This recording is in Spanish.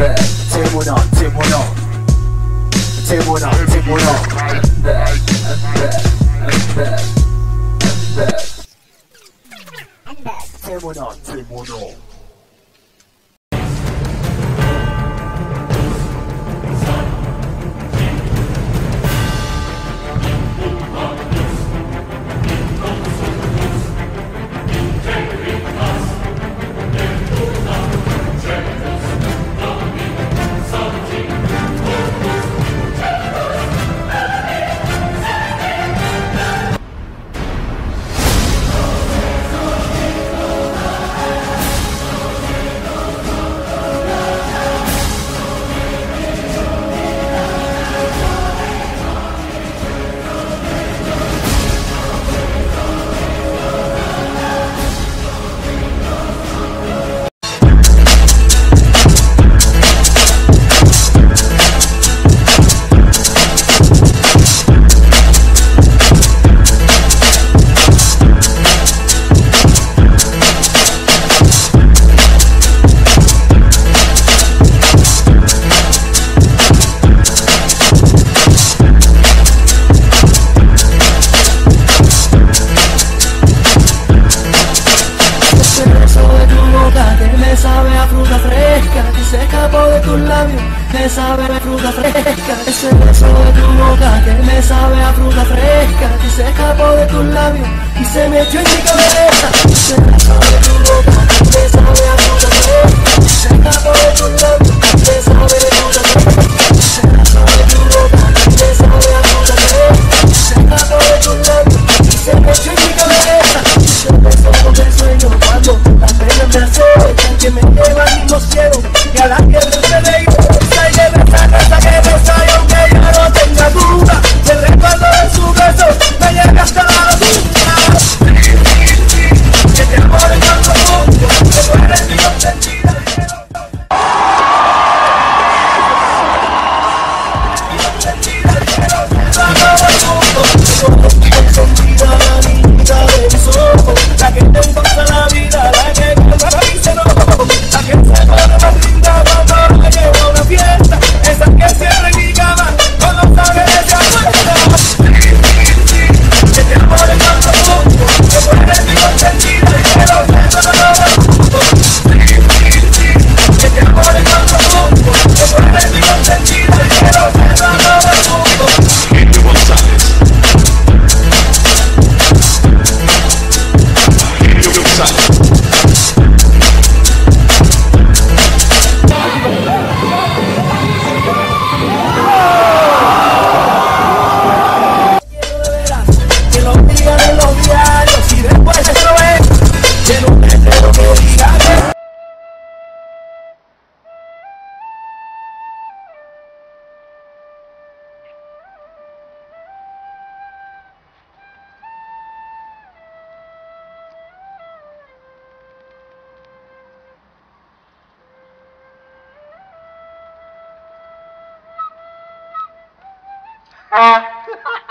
Timon on, Timon on, Timon on, on, Timon on, on, Timon on, on, Timon on, on, Timon on, on Me sabe a fruta fresca que se escapó de tus labios. Me sabe a fruta fresca, ese beso de tu boca que me sabe a fruta fresca que se escapó de tus labios y se me echó en mi cabeza. De tu boca. que me lleva al mismo cielo que a la que 啊。哈哈